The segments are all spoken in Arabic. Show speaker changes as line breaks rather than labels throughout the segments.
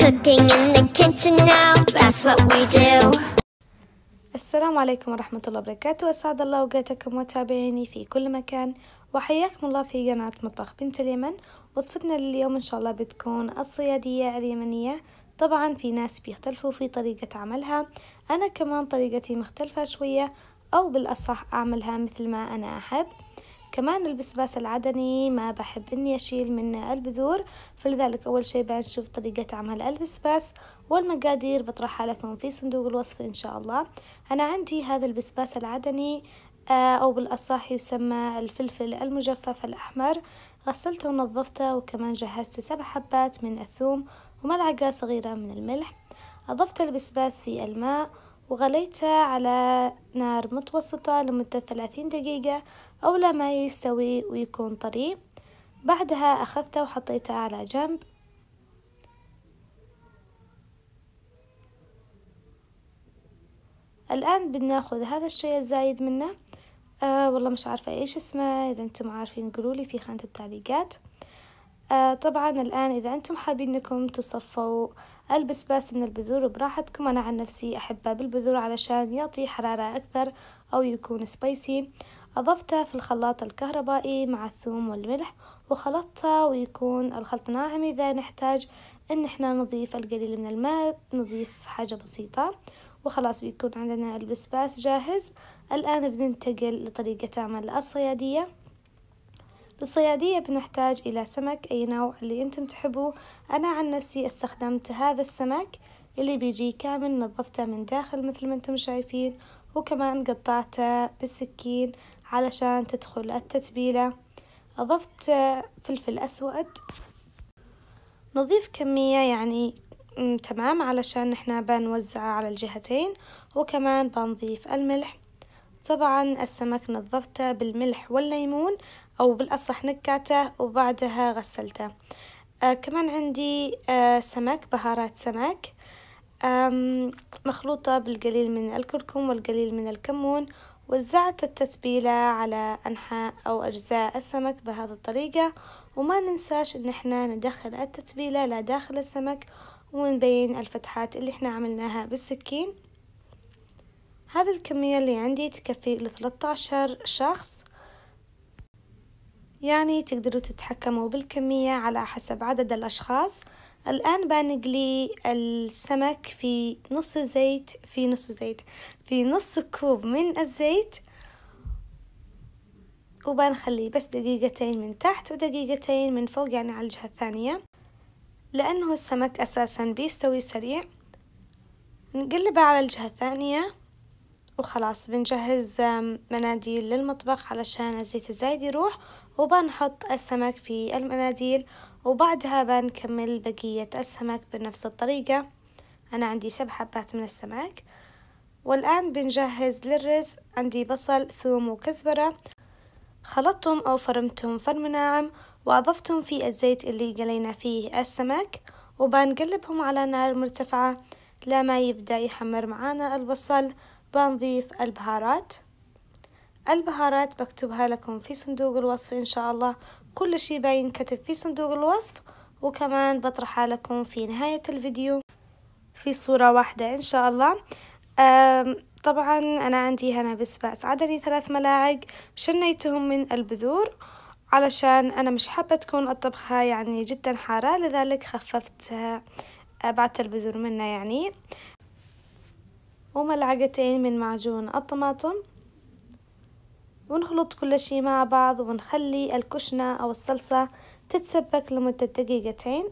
Cooking in the kitchen now, that's what we do.
السلام عليكم ورحمة الله وبركاته أسعد الله أوقاتكم متابعيني في كل مكان. وحياكم الله في قناة مطبخ بنت اليمن. وصفتنا لليوم إن شاء الله بتكون الصيادية اليمنية. طبعا في ناس بيختلفوا في طريقة عملها. أنا كمان طريقتي مختلفة شوية أو بالأصح أعملها مثل ما أنا أحب. كمان البسباس العدني ما بحب إني أشيل منه البذور. فلذلك أول شي بنشوف طريقة عمل البسباس والمقادير بطرحها لكم في صندوق الوصف إن شاء الله. أنا عندي هذا البسباس العدني أو بالأصح يسمى الفلفل المجفف الأحمر. غسلته ونظفته وكمان جهزت سبع حبات من الثوم وملعقة صغيرة من الملح. أضفت البسباس في الماء وغليته على نار متوسطة لمدة ثلاثين دقيقة. أو لما يستوي ويكون طري. بعدها أخذته وحطيته على جنب. الآن بناخذ هذا الشيء الزايد منه. آه والله مش عارفة إيش اسمه إذا أنتم عارفين قولولي في خانة التعليقات. آه طبعا الآن إذا أنتم حابين إنكم تصفوا البسباس من البذور براحتكم. أنا عن نفسي أحبه بالبذور علشان يعطي حرارة أكثر أو يكون سبايسي أضفته في الخلاط الكهربائي مع الثوم والملح وخلطته ويكون الخلط ناعم. إذا نحتاج إن إحنا نضيف القليل من الماء نضيف حاجة بسيطة وخلاص بيكون عندنا البسباس جاهز. الآن بننتقل لطريقة عمل الصيادية. للصيادية بنحتاج إلى سمك أي نوع اللي أنتم تحبوه. أنا عن نفسي استخدمت هذا السمك اللي بيجي كامل نظفته من داخل مثل ما أنتم شايفين وكمان قطعته بالسكين. علشان تدخل التتبيلة. أضفت فلفل أسود. نضيف كمية يعني تمام علشان إحنا بنوزعه على الجهتين وكمان بنضيف الملح. طبعا السمك نظفته بالملح والليمون أو بالأصح نكعته وبعدها غسلته. آه كمان عندي آه سمك بهارات سمك. مخلوطة بالقليل من الكركم والقليل من الكمون وزعت التتبيلة على أنحاء أو أجزاء السمك بهذه الطريقة. وما ننساش إن إحنا ندخل التتبيلة لداخل السمك ونبين الفتحات اللي إحنا عملناها بالسكين. هذه الكمية اللي عندي تكفي لثلاثة عشر شخص. يعني تقدروا تتحكموا بالكمية على حسب عدد الأشخاص. الآن بنقلي السمك في نص زيت في نص زيت في نص كوب من الزيت وبنخليه بس دقيقتين من تحت ودقيقتين من فوق يعني على الجهة الثانية لأنه السمك أساسا بيستوي سريع. نقلبه على الجهة الثانية. وخلاص بنجهز مناديل للمطبخ علشان الزيت الزايد يروح وبنحط السمك في المناديل وبعدها بنكمل بقية السمك بنفس الطريقة. أنا عندي سبع حبات من السمك والآن بنجهز للرز. عندي بصل ثوم وكزبرة. خلطتم أو فرمتم فرم ناعم وأضفتم في الزيت اللي قلينا فيه السمك وبنقلبهم على نار مرتفعة. لما يبدأ يحمر معانا البصل. بنضيف البهارات. البهارات بكتبها لكم في صندوق الوصف إن شاء الله. كل شي بينكتب في صندوق الوصف وكمان بطرحها لكم في نهاية الفيديو في صورة واحدة إن شاء الله. طبعا أنا عندي هنا بسباس عدني ثلاث ملاعق شنيتهم من البذور علشان أنا مش حابة تكون الطبخة يعني جدا حارة لذلك خففت بعت البذور منها يعني. وملعقتين من معجون الطماطم. ونخلط كل شي مع بعض ونخلي الكشنة أو الصلصة تتسبك لمدة دقيقتين.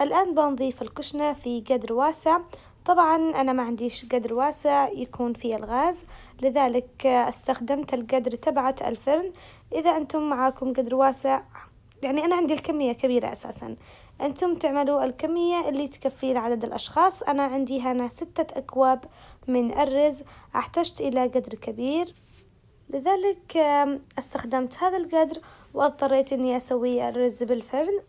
الآن بنضيف الكشنة في قدر واسع. طبعا أنا ما عنديش قدر واسع يكون فيه الغاز لذلك استخدمت القدر تبعت الفرن. إذا أنتم معاكم قدر واسع يعني أنا عندي الكمية كبيرة أساسا. أنتم تعملوا الكمية اللي تكفي لعدد الأشخاص. أنا عندي هنا ستة أكواب من الرز احتجت إلى قدر كبير. لذلك استخدمت هذا القدر واضطريت إني أسوي الرز بالفرن.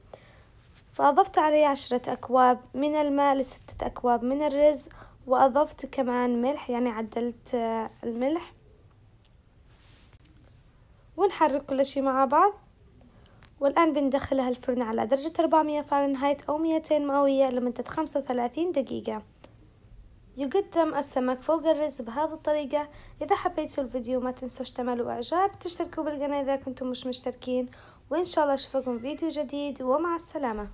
فأضفت عليه عشرة أكواب من الماء لستة أكواب من الرز وأضفت كمان ملح يعني عدلت الملح. ونحرك كل شي مع بعض. والآن بندخلها الفرن على درجة 400 فahrenheit أو 200 مئوية لمدة 35 دقيقة. يقدم السمك فوق الرز بهذه الطريقة. إذا حبيتوا الفيديو ما تنسوش تعملوا إعجاب تشتركوا بالقناة إذا كنتم مش مشتركين. وإن شاء الله أشوفكم فيديو جديد ومع السلامة.